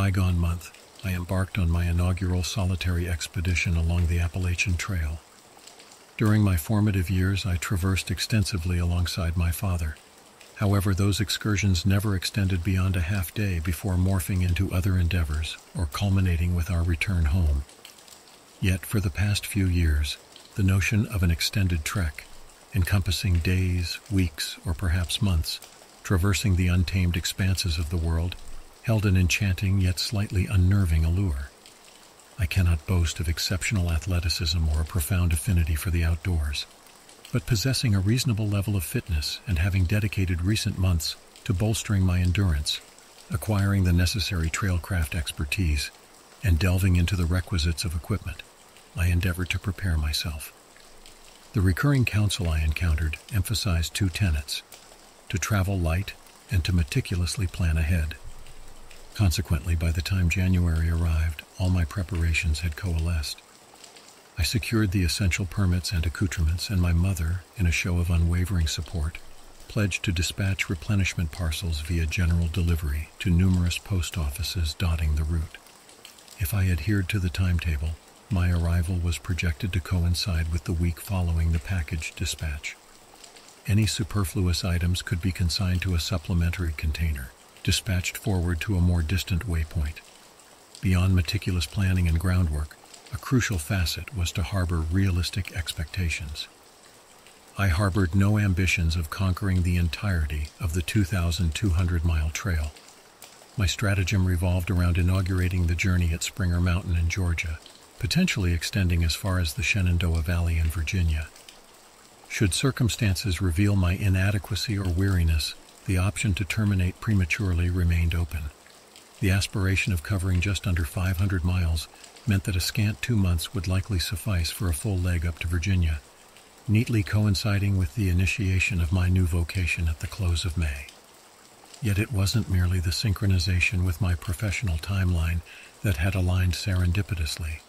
bygone month, I embarked on my inaugural solitary expedition along the Appalachian Trail. During my formative years, I traversed extensively alongside my father. However, those excursions never extended beyond a half day before morphing into other endeavors or culminating with our return home. Yet, for the past few years, the notion of an extended trek, encompassing days, weeks, or perhaps months, traversing the untamed expanses of the world, held an enchanting yet slightly unnerving allure. I cannot boast of exceptional athleticism or a profound affinity for the outdoors but possessing a reasonable level of fitness and having dedicated recent months to bolstering my endurance, acquiring the necessary trailcraft expertise, and delving into the requisites of equipment, I endeavored to prepare myself. The recurring counsel I encountered emphasized two tenets to travel light and to meticulously plan ahead. Consequently, by the time January arrived, all my preparations had coalesced. I secured the essential permits and accoutrements, and my mother, in a show of unwavering support, pledged to dispatch replenishment parcels via general delivery to numerous post offices dotting the route. If I adhered to the timetable, my arrival was projected to coincide with the week following the package dispatch. Any superfluous items could be consigned to a supplementary container, dispatched forward to a more distant waypoint. Beyond meticulous planning and groundwork, a crucial facet was to harbor realistic expectations. I harbored no ambitions of conquering the entirety of the 2,200 mile trail. My stratagem revolved around inaugurating the journey at Springer Mountain in Georgia, potentially extending as far as the Shenandoah Valley in Virginia. Should circumstances reveal my inadequacy or weariness, the option to terminate prematurely remained open. The aspiration of covering just under 500 miles meant that a scant two months would likely suffice for a full leg up to Virginia, neatly coinciding with the initiation of my new vocation at the close of May. Yet it wasn't merely the synchronization with my professional timeline that had aligned serendipitously.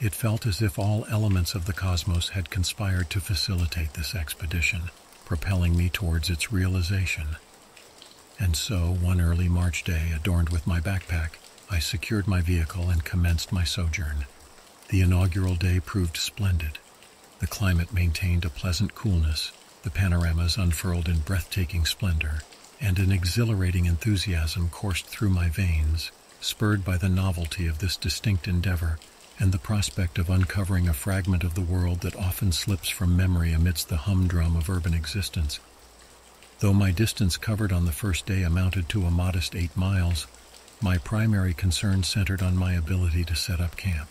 It felt as if all elements of the cosmos had conspired to facilitate this expedition, propelling me towards its realization. And so, one early March day, adorned with my backpack, I secured my vehicle and commenced my sojourn. The inaugural day proved splendid. The climate maintained a pleasant coolness, the panoramas unfurled in breathtaking splendor, and an exhilarating enthusiasm coursed through my veins, spurred by the novelty of this distinct endeavor and the prospect of uncovering a fragment of the world that often slips from memory amidst the humdrum of urban existence. Though my distance covered on the first day amounted to a modest eight miles, my primary concern centered on my ability to set up camp.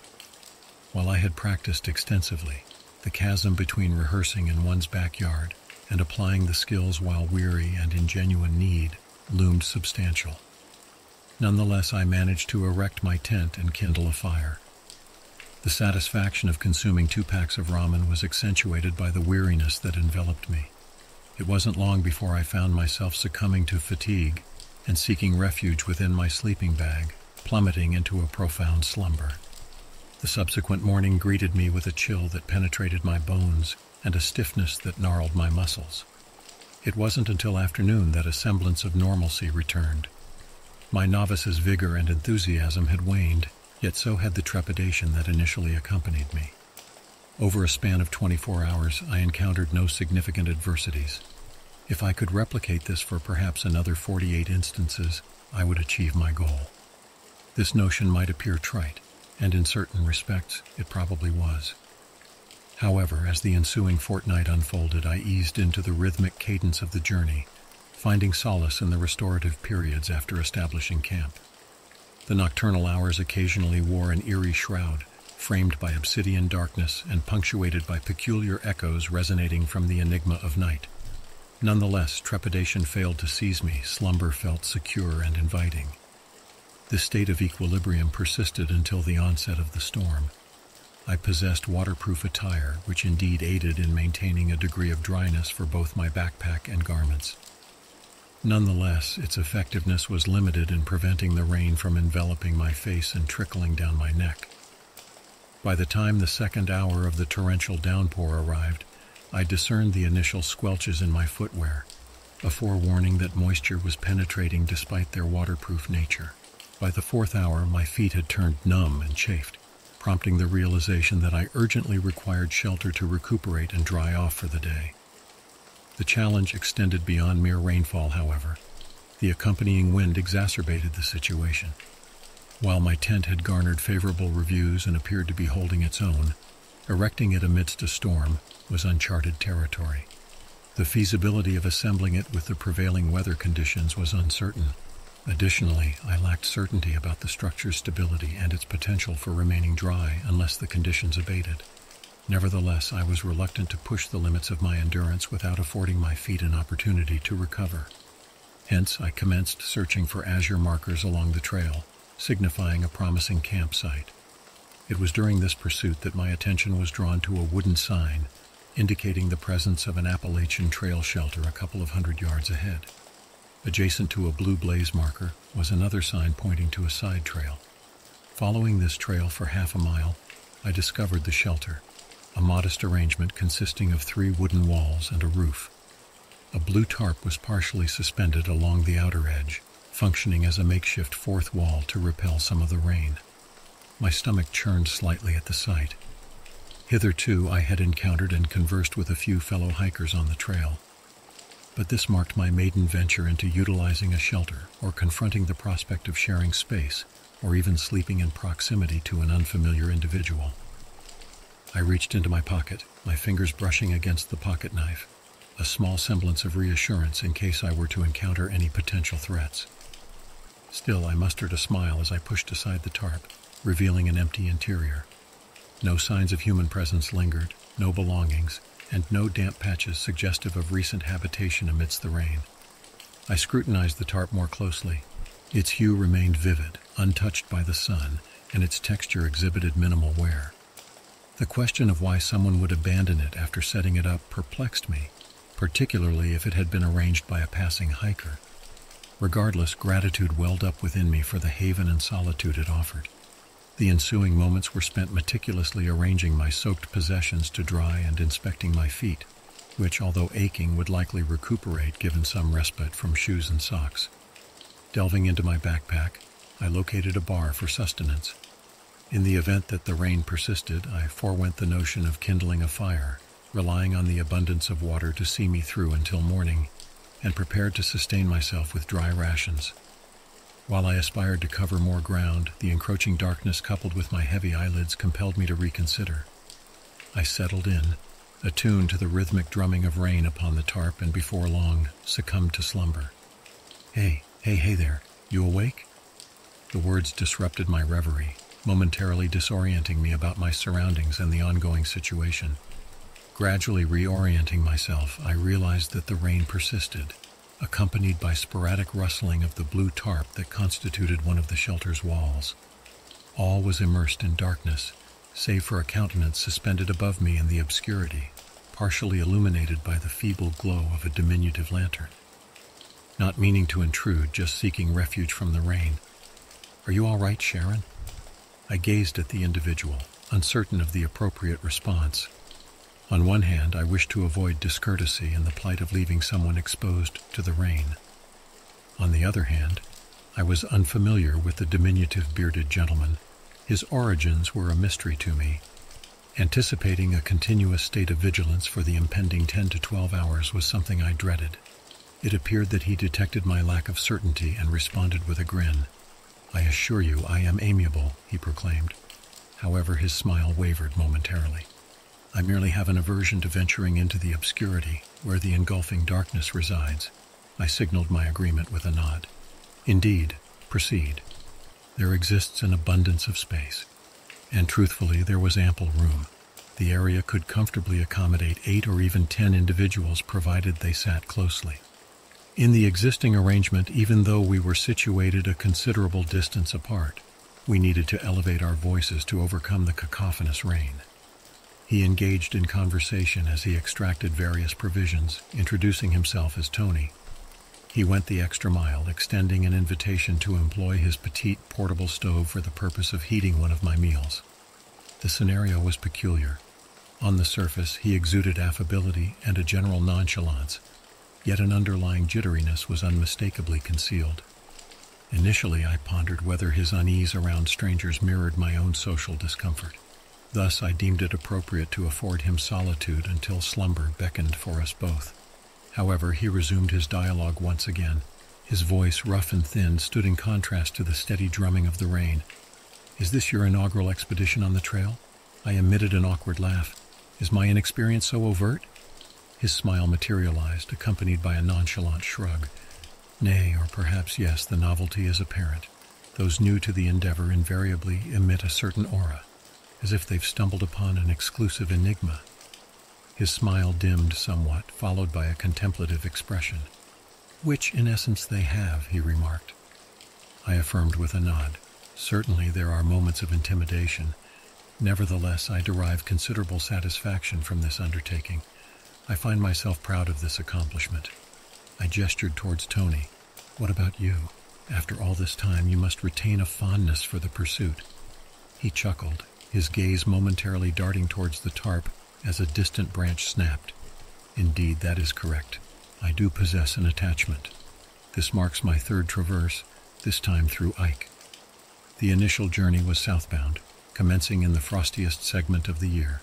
While I had practiced extensively, the chasm between rehearsing in one's backyard and applying the skills while weary and in genuine need loomed substantial. Nonetheless, I managed to erect my tent and kindle a fire. The satisfaction of consuming two packs of ramen was accentuated by the weariness that enveloped me. It wasn't long before I found myself succumbing to fatigue and seeking refuge within my sleeping bag, plummeting into a profound slumber. The subsequent morning greeted me with a chill that penetrated my bones and a stiffness that gnarled my muscles. It wasn't until afternoon that a semblance of normalcy returned. My novice's vigor and enthusiasm had waned, yet so had the trepidation that initially accompanied me. Over a span of 24 hours, I encountered no significant adversities. If I could replicate this for perhaps another 48 instances, I would achieve my goal. This notion might appear trite, and in certain respects, it probably was. However, as the ensuing fortnight unfolded, I eased into the rhythmic cadence of the journey, finding solace in the restorative periods after establishing camp. The nocturnal hours occasionally wore an eerie shroud, framed by obsidian darkness and punctuated by peculiar echoes resonating from the enigma of night. Nonetheless, trepidation failed to seize me, slumber felt secure and inviting. This state of equilibrium persisted until the onset of the storm. I possessed waterproof attire, which indeed aided in maintaining a degree of dryness for both my backpack and garments. Nonetheless, its effectiveness was limited in preventing the rain from enveloping my face and trickling down my neck. By the time the second hour of the torrential downpour arrived, I discerned the initial squelches in my footwear, a forewarning that moisture was penetrating despite their waterproof nature. By the fourth hour, my feet had turned numb and chafed, prompting the realization that I urgently required shelter to recuperate and dry off for the day. The challenge extended beyond mere rainfall, however. The accompanying wind exacerbated the situation. While my tent had garnered favorable reviews and appeared to be holding its own, erecting it amidst a storm was uncharted territory. The feasibility of assembling it with the prevailing weather conditions was uncertain. Additionally, I lacked certainty about the structure's stability and its potential for remaining dry unless the conditions abated. Nevertheless, I was reluctant to push the limits of my endurance without affording my feet an opportunity to recover. Hence, I commenced searching for azure markers along the trail, signifying a promising campsite. It was during this pursuit that my attention was drawn to a wooden sign indicating the presence of an Appalachian trail shelter a couple of hundred yards ahead. Adjacent to a blue blaze marker was another sign pointing to a side trail. Following this trail for half a mile, I discovered the shelter, a modest arrangement consisting of three wooden walls and a roof. A blue tarp was partially suspended along the outer edge, functioning as a makeshift fourth wall to repel some of the rain. My stomach churned slightly at the sight. Hitherto, I had encountered and conversed with a few fellow hikers on the trail. But this marked my maiden venture into utilizing a shelter or confronting the prospect of sharing space or even sleeping in proximity to an unfamiliar individual. I reached into my pocket, my fingers brushing against the pocket knife, a small semblance of reassurance in case I were to encounter any potential threats. Still, I mustered a smile as I pushed aside the tarp, revealing an empty interior. No signs of human presence lingered, no belongings, and no damp patches suggestive of recent habitation amidst the rain. I scrutinized the tarp more closely. Its hue remained vivid, untouched by the sun, and its texture exhibited minimal wear. The question of why someone would abandon it after setting it up perplexed me, particularly if it had been arranged by a passing hiker. Regardless, gratitude welled up within me for the haven and solitude it offered. The ensuing moments were spent meticulously arranging my soaked possessions to dry and inspecting my feet, which, although aching, would likely recuperate given some respite from shoes and socks. Delving into my backpack, I located a bar for sustenance. In the event that the rain persisted, I forewent the notion of kindling a fire, relying on the abundance of water to see me through until morning, and prepared to sustain myself with dry rations. While I aspired to cover more ground, the encroaching darkness coupled with my heavy eyelids compelled me to reconsider. I settled in, attuned to the rhythmic drumming of rain upon the tarp, and before long succumbed to slumber. Hey, hey, hey there, you awake? The words disrupted my reverie, momentarily disorienting me about my surroundings and the ongoing situation. Gradually reorienting myself, I realized that the rain persisted, accompanied by sporadic rustling of the blue tarp that constituted one of the shelter's walls. All was immersed in darkness, save for a countenance suspended above me in the obscurity, partially illuminated by the feeble glow of a diminutive lantern. Not meaning to intrude, just seeking refuge from the rain. Are you all right, Sharon? I gazed at the individual, uncertain of the appropriate response, on one hand, I wished to avoid discourtesy in the plight of leaving someone exposed to the rain. On the other hand, I was unfamiliar with the diminutive bearded gentleman. His origins were a mystery to me. Anticipating a continuous state of vigilance for the impending 10 to 12 hours was something I dreaded. It appeared that he detected my lack of certainty and responded with a grin. I assure you I am amiable, he proclaimed. However, his smile wavered momentarily. I merely have an aversion to venturing into the obscurity where the engulfing darkness resides. I signaled my agreement with a nod. Indeed, proceed. There exists an abundance of space. And truthfully, there was ample room. The area could comfortably accommodate eight or even ten individuals provided they sat closely. In the existing arrangement, even though we were situated a considerable distance apart, we needed to elevate our voices to overcome the cacophonous rain. He engaged in conversation as he extracted various provisions, introducing himself as Tony. He went the extra mile, extending an invitation to employ his petite portable stove for the purpose of heating one of my meals. The scenario was peculiar. On the surface, he exuded affability and a general nonchalance, yet an underlying jitteriness was unmistakably concealed. Initially, I pondered whether his unease around strangers mirrored my own social discomfort. Thus, I deemed it appropriate to afford him solitude until slumber beckoned for us both. However, he resumed his dialogue once again. His voice, rough and thin, stood in contrast to the steady drumming of the rain. Is this your inaugural expedition on the trail? I emitted an awkward laugh. Is my inexperience so overt? His smile materialized, accompanied by a nonchalant shrug. Nay, or perhaps yes, the novelty is apparent. Those new to the endeavor invariably emit a certain aura, as if they've stumbled upon an exclusive enigma. His smile dimmed somewhat, followed by a contemplative expression. Which, in essence, they have, he remarked. I affirmed with a nod. Certainly there are moments of intimidation. Nevertheless, I derive considerable satisfaction from this undertaking. I find myself proud of this accomplishment. I gestured towards Tony. What about you? After all this time, you must retain a fondness for the pursuit. He chuckled, his gaze momentarily darting towards the tarp as a distant branch snapped. Indeed, that is correct. I do possess an attachment. This marks my third traverse, this time thru-hike. The initial journey was southbound, commencing in the frostiest segment of the year.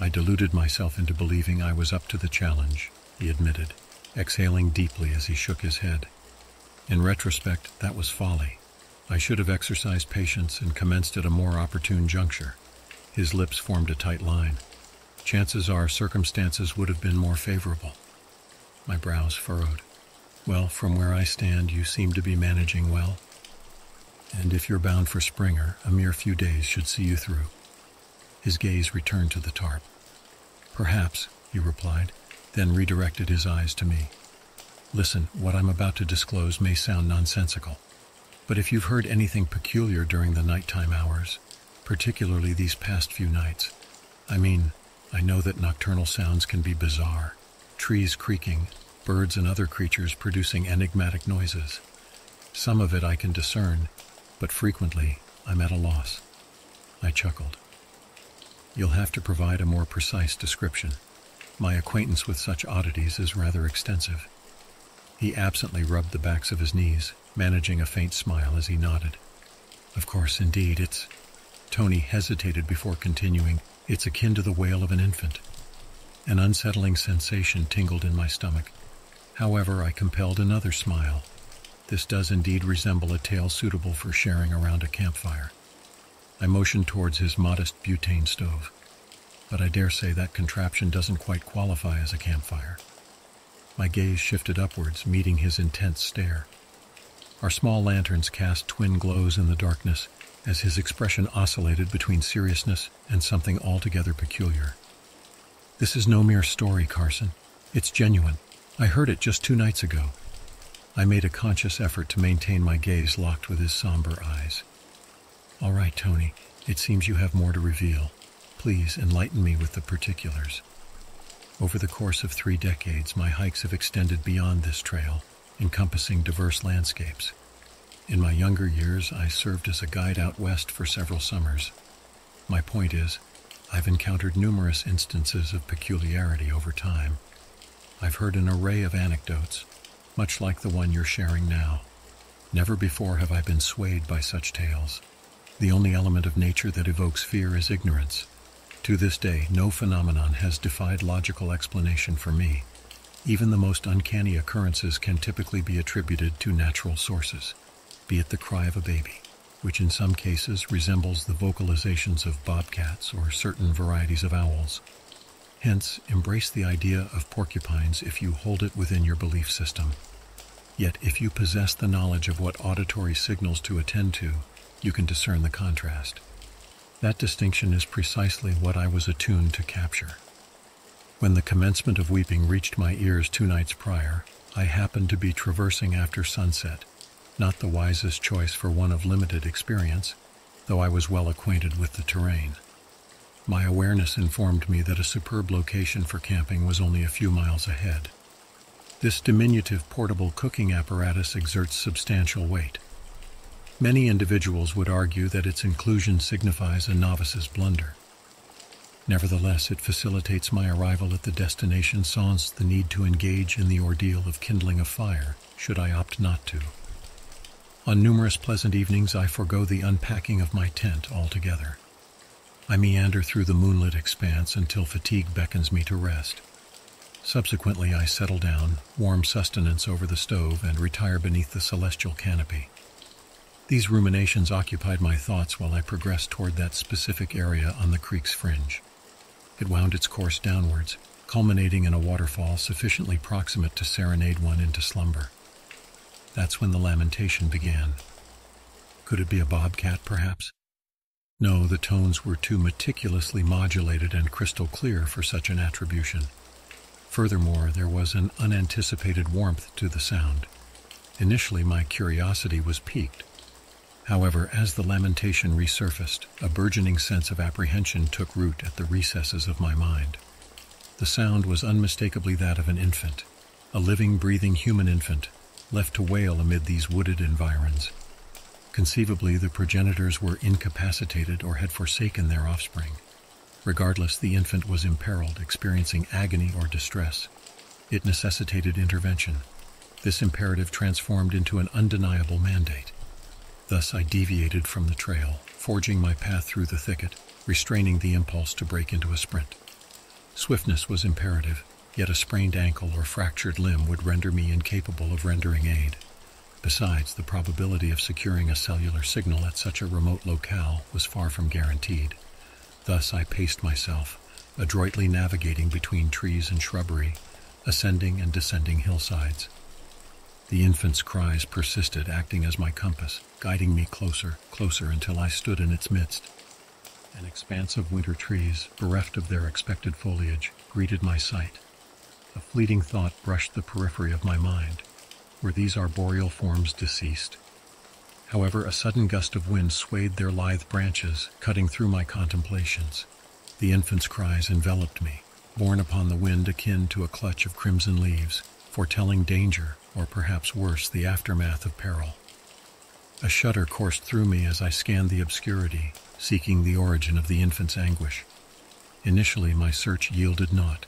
I deluded myself into believing I was up to the challenge, he admitted, exhaling deeply as he shook his head. In retrospect, that was folly. I should have exercised patience and commenced at a more opportune juncture. His lips formed a tight line. Chances are circumstances would have been more favorable. My brows furrowed. Well, from where I stand, you seem to be managing well. And if you're bound for Springer, a mere few days should see you through. His gaze returned to the tarp. Perhaps, he replied, then redirected his eyes to me. Listen, what I'm about to disclose may sound nonsensical, but if you've heard anything peculiar during the nighttime hours, particularly these past few nights, I mean, I know that nocturnal sounds can be bizarre trees creaking, birds and other creatures producing enigmatic noises. Some of it I can discern, but frequently I'm at a loss. I chuckled. You'll have to provide a more precise description. My acquaintance with such oddities is rather extensive. He absently rubbed the backs of his knees, managing a faint smile as he nodded. Of course, indeed, it's. Tony hesitated before continuing. It's akin to the wail of an infant. An unsettling sensation tingled in my stomach. However, I compelled another smile. This does indeed resemble a tale suitable for sharing around a campfire. I motioned towards his modest butane stove but I dare say that contraption doesn't quite qualify as a campfire. My gaze shifted upwards, meeting his intense stare. Our small lanterns cast twin glows in the darkness as his expression oscillated between seriousness and something altogether peculiar. This is no mere story, Carson. It's genuine. I heard it just two nights ago. I made a conscious effort to maintain my gaze locked with his somber eyes. All right, Tony, it seems you have more to reveal. Please enlighten me with the particulars. Over the course of three decades, my hikes have extended beyond this trail, encompassing diverse landscapes. In my younger years, I served as a guide out west for several summers. My point is, I've encountered numerous instances of peculiarity over time. I've heard an array of anecdotes, much like the one you're sharing now. Never before have I been swayed by such tales. The only element of nature that evokes fear is ignorance, to this day, no phenomenon has defied logical explanation for me. Even the most uncanny occurrences can typically be attributed to natural sources, be it the cry of a baby, which in some cases resembles the vocalizations of bobcats or certain varieties of owls. Hence, embrace the idea of porcupines if you hold it within your belief system. Yet, if you possess the knowledge of what auditory signals to attend to, you can discern the contrast. That distinction is precisely what I was attuned to capture. When the commencement of weeping reached my ears two nights prior, I happened to be traversing after sunset, not the wisest choice for one of limited experience, though I was well acquainted with the terrain. My awareness informed me that a superb location for camping was only a few miles ahead. This diminutive portable cooking apparatus exerts substantial weight, Many individuals would argue that its inclusion signifies a novice's blunder. Nevertheless, it facilitates my arrival at the destination sans the need to engage in the ordeal of kindling a fire, should I opt not to. On numerous pleasant evenings, I forego the unpacking of my tent altogether. I meander through the moonlit expanse until fatigue beckons me to rest. Subsequently, I settle down, warm sustenance over the stove, and retire beneath the celestial canopy. These ruminations occupied my thoughts while I progressed toward that specific area on the creek's fringe. It wound its course downwards, culminating in a waterfall sufficiently proximate to serenade one into slumber. That's when the lamentation began. Could it be a bobcat, perhaps? No, the tones were too meticulously modulated and crystal clear for such an attribution. Furthermore, there was an unanticipated warmth to the sound. Initially, my curiosity was piqued. However, as the lamentation resurfaced, a burgeoning sense of apprehension took root at the recesses of my mind. The sound was unmistakably that of an infant, a living, breathing human infant, left to wail amid these wooded environs. Conceivably, the progenitors were incapacitated or had forsaken their offspring. Regardless, the infant was imperiled, experiencing agony or distress. It necessitated intervention. This imperative transformed into an undeniable mandate. Thus, I deviated from the trail, forging my path through the thicket, restraining the impulse to break into a sprint. Swiftness was imperative, Yet a sprained ankle or fractured limb would render me incapable of rendering aid. Besides, the probability of securing a cellular signal at such a remote locale was far from guaranteed. Thus I paced myself, adroitly navigating between trees and shrubbery, ascending and descending hillsides. The infant's cries persisted, acting as my compass, guiding me closer, closer until I stood in its midst. An expanse of winter trees, bereft of their expected foliage, greeted my sight. A fleeting thought brushed the periphery of my mind. Were these arboreal forms deceased? However, a sudden gust of wind swayed their lithe branches, cutting through my contemplations. The infant's cries enveloped me, borne upon the wind akin to a clutch of crimson leaves, foretelling danger, or perhaps worse, the aftermath of peril. A shudder coursed through me as I scanned the obscurity, seeking the origin of the infant's anguish. Initially, my search yielded naught.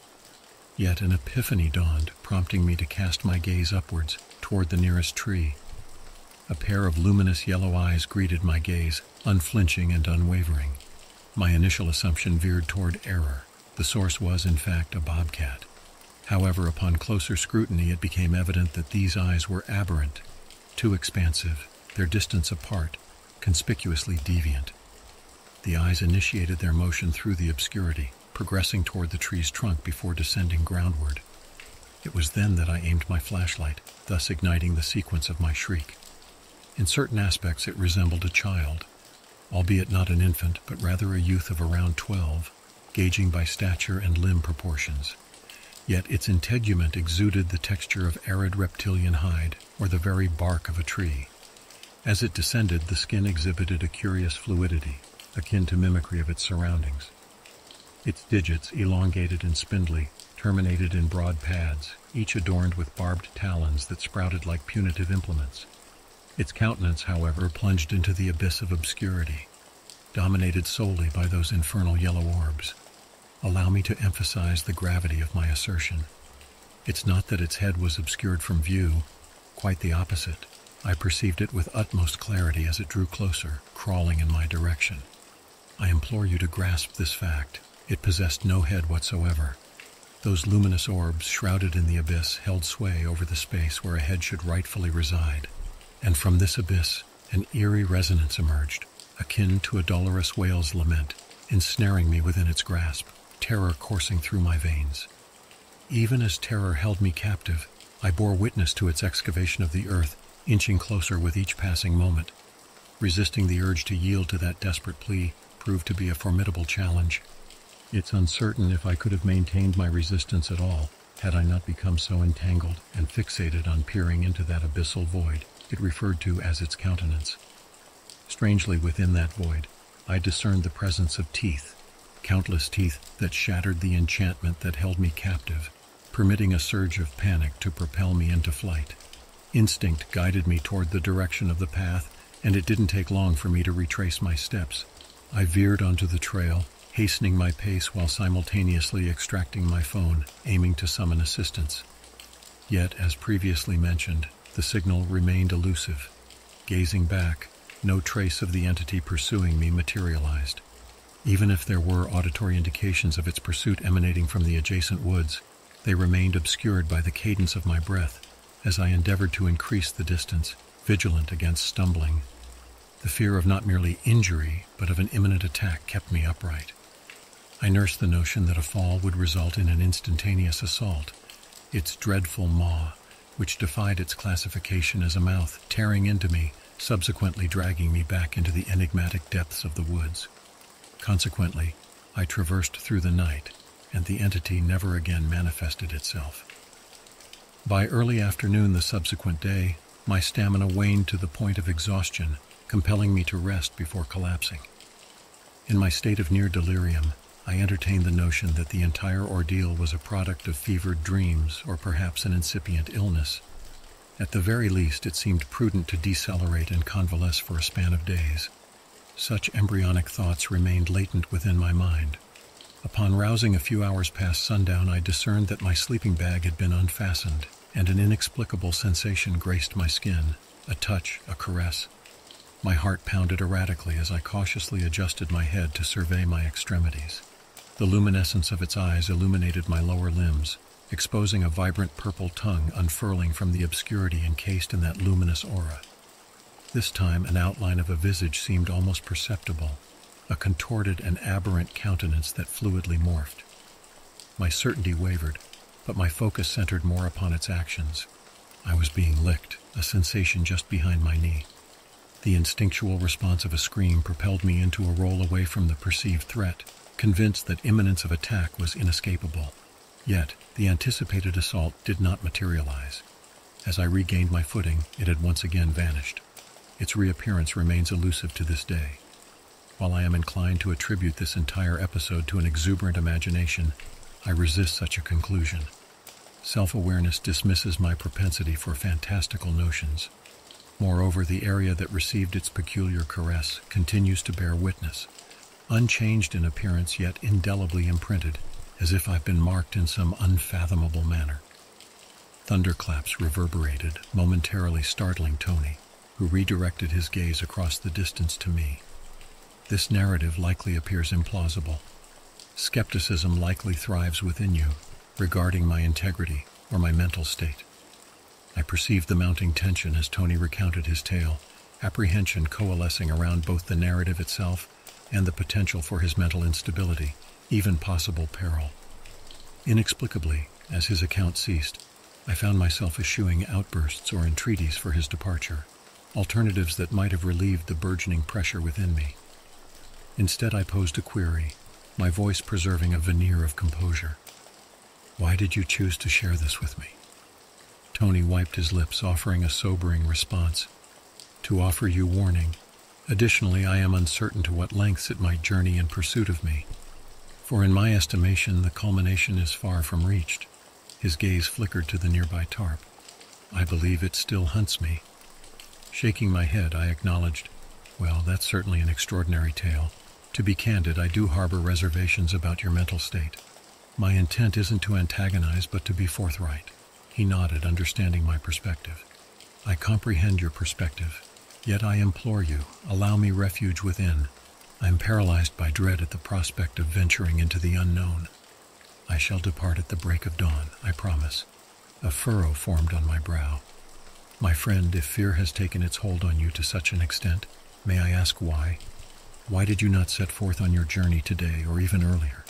Yet an epiphany dawned, prompting me to cast my gaze upwards, toward the nearest tree. A pair of luminous yellow eyes greeted my gaze, unflinching and unwavering. My initial assumption veered toward error. The source was, in fact, a bobcat. However, upon closer scrutiny, it became evident that these eyes were aberrant, too expansive, their distance apart, conspicuously deviant. The eyes initiated their motion through the obscurity, progressing toward the tree's trunk before descending groundward. It was then that I aimed my flashlight, thus igniting the sequence of my shriek. In certain aspects, it resembled a child, albeit not an infant, but rather a youth of around twelve, gauging by stature and limb proportions. Yet its integument exuded the texture of arid reptilian hide, or the very bark of a tree. As it descended, the skin exhibited a curious fluidity, akin to mimicry of its surroundings. Its digits, elongated and spindly, terminated in broad pads, each adorned with barbed talons that sprouted like punitive implements. Its countenance, however, plunged into the abyss of obscurity, dominated solely by those infernal yellow orbs. Allow me to emphasize the gravity of my assertion. It's not that its head was obscured from view, quite the opposite. I perceived it with utmost clarity as it drew closer, crawling in my direction. I implore you to grasp this fact. It possessed no head whatsoever. Those luminous orbs, shrouded in the abyss, held sway over the space where a head should rightfully reside. And from this abyss, an eerie resonance emerged, akin to a dolorous whale's lament, ensnaring me within its grasp, terror coursing through my veins. Even as terror held me captive, I bore witness to its excavation of the earth, inching closer with each passing moment. Resisting the urge to yield to that desperate plea proved to be a formidable challenge. It's uncertain if I could have maintained my resistance at all had I not become so entangled and fixated on peering into that abyssal void it referred to as its countenance. Strangely, within that void, I discerned the presence of teeth, countless teeth that shattered the enchantment that held me captive, permitting a surge of panic to propel me into flight. Instinct guided me toward the direction of the path, and it didn't take long for me to retrace my steps. I veered onto the trail, hastening my pace while simultaneously extracting my phone, aiming to summon assistance. Yet, as previously mentioned, the signal remained elusive. Gazing back, no trace of the entity pursuing me materialized. Even if there were auditory indications of its pursuit emanating from the adjacent woods, they remained obscured by the cadence of my breath as I endeavored to increase the distance, vigilant against stumbling. The fear of not merely injury, but of an imminent attack kept me upright. I nursed the notion that a fall would result in an instantaneous assault, its dreadful maw, which defied its classification as a mouth, tearing into me, subsequently dragging me back into the enigmatic depths of the woods. Consequently, I traversed through the night, and the entity never again manifested itself. By early afternoon the subsequent day, my stamina waned to the point of exhaustion, compelling me to rest before collapsing. In my state of near delirium, I entertained the notion that the entire ordeal was a product of fevered dreams or perhaps an incipient illness. At the very least, it seemed prudent to decelerate and convalesce for a span of days. Such embryonic thoughts remained latent within my mind. Upon rousing a few hours past sundown, I discerned that my sleeping bag had been unfastened, and an inexplicable sensation graced my skin a touch, a caress. My heart pounded erratically as I cautiously adjusted my head to survey my extremities. The luminescence of its eyes illuminated my lower limbs, exposing a vibrant purple tongue unfurling from the obscurity encased in that luminous aura. This time, an outline of a visage seemed almost perceptible, a contorted and aberrant countenance that fluidly morphed. My certainty wavered, but my focus centered more upon its actions. I was being licked, a sensation just behind my knee. The instinctual response of a scream propelled me into a roll away from the perceived threat, convinced that imminence of attack was inescapable. Yet, the anticipated assault did not materialize. As I regained my footing, it had once again vanished. Its reappearance remains elusive to this day. While I am inclined to attribute this entire episode to an exuberant imagination, I resist such a conclusion. Self awareness dismisses my propensity for fantastical notions. Moreover, the area that received its peculiar caress continues to bear witness unchanged in appearance yet indelibly imprinted, as if I've been marked in some unfathomable manner. Thunderclaps reverberated, momentarily startling Tony, who redirected his gaze across the distance to me. This narrative likely appears implausible. Skepticism likely thrives within you regarding my integrity or my mental state. I perceived the mounting tension as Tony recounted his tale, apprehension coalescing around both the narrative itself and the potential for his mental instability, even possible peril. Inexplicably, as his account ceased, I found myself eschewing outbursts or entreaties for his departure, alternatives that might have relieved the burgeoning pressure within me. Instead, I posed a query, my voice preserving a veneer of composure. Why did you choose to share this with me? Tony wiped his lips, offering a sobering response. To offer you warning Additionally, I am uncertain to what lengths it might journey in pursuit of me, for in my estimation the culmination is far from reached. His gaze flickered to the nearby tarp. I believe it still hunts me. Shaking my head, I acknowledged, Well, that's certainly an extraordinary tale. To be candid, I do harbor reservations about your mental state. My intent isn't to antagonize, but to be forthright. He nodded, understanding my perspective. I comprehend your perspective. Yet I implore you, allow me refuge within. I am paralyzed by dread at the prospect of venturing into the unknown. I shall depart at the break of dawn, I promise. A furrow formed on my brow. My friend, if fear has taken its hold on you to such an extent, may I ask why? Why did you not set forth on your journey today or even earlier?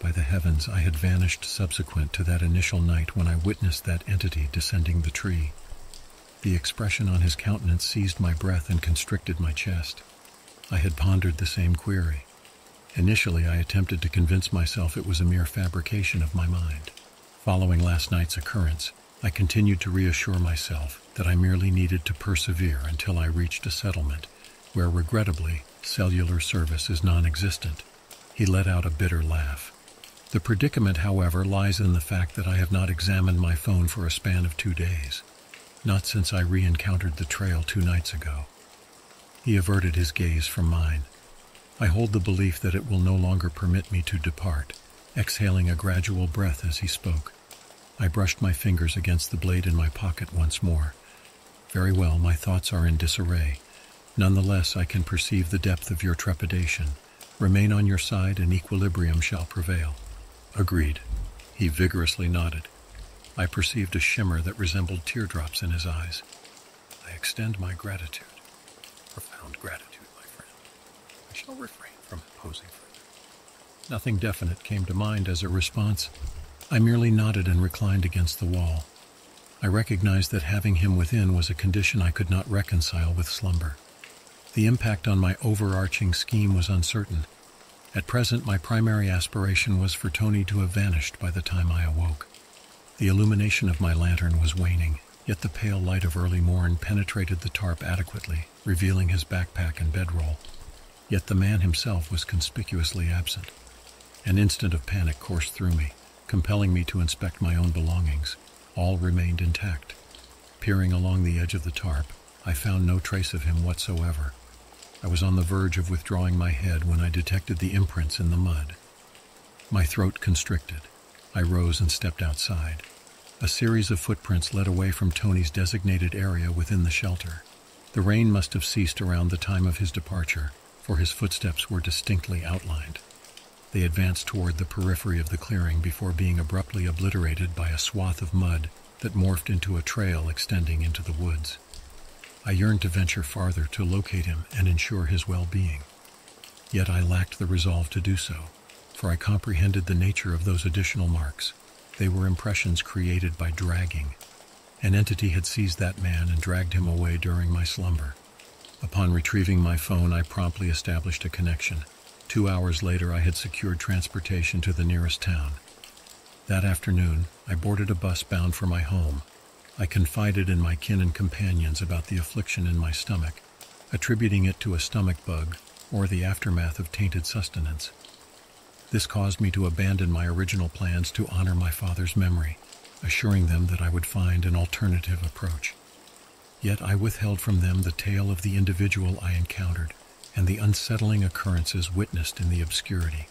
By the heavens, I had vanished subsequent to that initial night when I witnessed that entity descending the tree. The expression on his countenance seized my breath and constricted my chest. I had pondered the same query. Initially, I attempted to convince myself it was a mere fabrication of my mind. Following last night's occurrence, I continued to reassure myself that I merely needed to persevere until I reached a settlement where, regrettably, cellular service is non existent. He let out a bitter laugh. The predicament, however, lies in the fact that I have not examined my phone for a span of two days not since I re encountered the trail two nights ago. He averted his gaze from mine. I hold the belief that it will no longer permit me to depart, exhaling a gradual breath as he spoke. I brushed my fingers against the blade in my pocket once more. Very well, my thoughts are in disarray. Nonetheless, I can perceive the depth of your trepidation. Remain on your side, and equilibrium shall prevail. Agreed. He vigorously nodded. I perceived a shimmer that resembled teardrops in his eyes. I extend my gratitude. Profound gratitude, my friend. I shall refrain from imposing further. Nothing definite came to mind as a response. I merely nodded and reclined against the wall. I recognized that having him within was a condition I could not reconcile with slumber. The impact on my overarching scheme was uncertain. At present, my primary aspiration was for Tony to have vanished by the time I awoke. The illumination of my lantern was waning, yet the pale light of early morn penetrated the tarp adequately, revealing his backpack and bedroll. Yet the man himself was conspicuously absent. An instant of panic coursed through me, compelling me to inspect my own belongings. All remained intact. Peering along the edge of the tarp, I found no trace of him whatsoever. I was on the verge of withdrawing my head when I detected the imprints in the mud. My throat constricted. I rose and stepped outside. A series of footprints led away from Tony's designated area within the shelter. The rain must have ceased around the time of his departure, for his footsteps were distinctly outlined. They advanced toward the periphery of the clearing before being abruptly obliterated by a swath of mud that morphed into a trail extending into the woods. I yearned to venture farther to locate him and ensure his well-being. Yet I lacked the resolve to do so, for I comprehended the nature of those additional marks. They were impressions created by dragging. An entity had seized that man and dragged him away during my slumber. Upon retrieving my phone, I promptly established a connection. Two hours later, I had secured transportation to the nearest town. That afternoon, I boarded a bus bound for my home, I confided in my kin and companions about the affliction in my stomach, attributing it to a stomach bug or the aftermath of tainted sustenance. This caused me to abandon my original plans to honor my father's memory, assuring them that I would find an alternative approach. Yet I withheld from them the tale of the individual I encountered and the unsettling occurrences witnessed in the obscurity.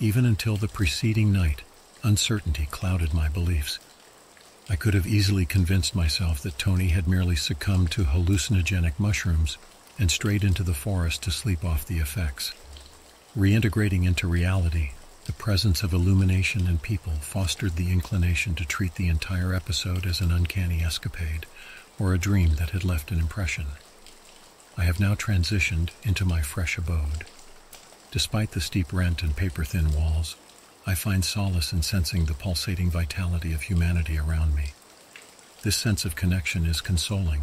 Even until the preceding night, uncertainty clouded my beliefs. I could have easily convinced myself that Tony had merely succumbed to hallucinogenic mushrooms and strayed into the forest to sleep off the effects. Reintegrating into reality, the presence of illumination and people fostered the inclination to treat the entire episode as an uncanny escapade or a dream that had left an impression. I have now transitioned into my fresh abode. Despite the steep rent and paper-thin walls, I find solace in sensing the pulsating vitality of humanity around me. This sense of connection is consoling,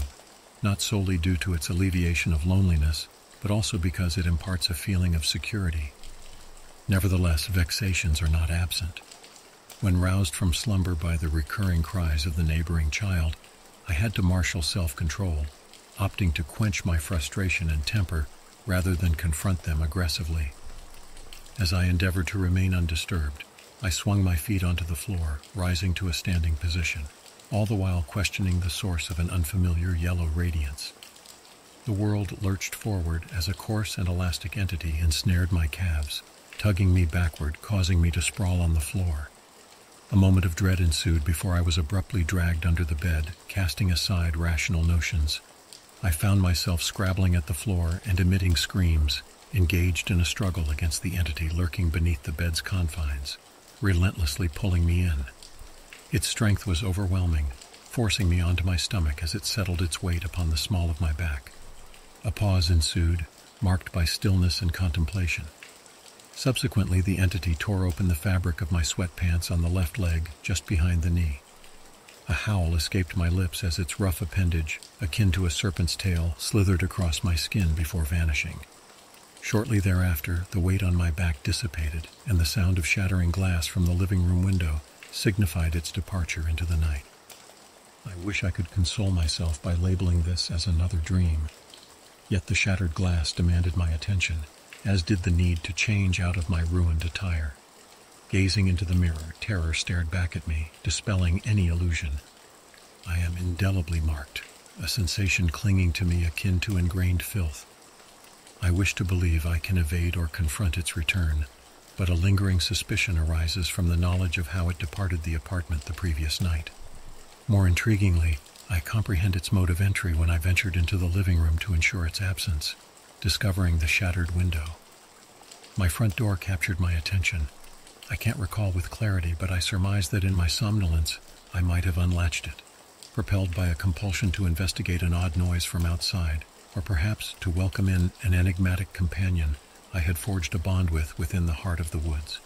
not solely due to its alleviation of loneliness, but also because it imparts a feeling of security. Nevertheless, vexations are not absent. When roused from slumber by the recurring cries of the neighboring child, I had to marshal self-control, opting to quench my frustration and temper rather than confront them aggressively. As I endeavored to remain undisturbed, I swung my feet onto the floor, rising to a standing position, all the while questioning the source of an unfamiliar yellow radiance. The world lurched forward as a coarse and elastic entity ensnared my calves, tugging me backward, causing me to sprawl on the floor. A moment of dread ensued before I was abruptly dragged under the bed, casting aside rational notions. I found myself scrabbling at the floor and emitting screams, engaged in a struggle against the entity lurking beneath the bed's confines, relentlessly pulling me in. Its strength was overwhelming, forcing me onto my stomach as it settled its weight upon the small of my back. A pause ensued, marked by stillness and contemplation. Subsequently, the entity tore open the fabric of my sweatpants on the left leg, just behind the knee. A howl escaped my lips as its rough appendage, akin to a serpent's tail, slithered across my skin before vanishing. Shortly thereafter, the weight on my back dissipated, and the sound of shattering glass from the living room window signified its departure into the night. I wish I could console myself by labeling this as another dream. Yet the shattered glass demanded my attention, as did the need to change out of my ruined attire. Gazing into the mirror, terror stared back at me, dispelling any illusion. I am indelibly marked, a sensation clinging to me akin to ingrained filth. I wish to believe I can evade or confront its return, but a lingering suspicion arises from the knowledge of how it departed the apartment the previous night. More intriguingly, I comprehend its mode of entry when I ventured into the living room to ensure its absence, discovering the shattered window. My front door captured my attention. I can't recall with clarity, but I surmise that in my somnolence, I might have unlatched it, propelled by a compulsion to investigate an odd noise from outside, or perhaps to welcome in an enigmatic companion I had forged a bond with within the heart of the woods.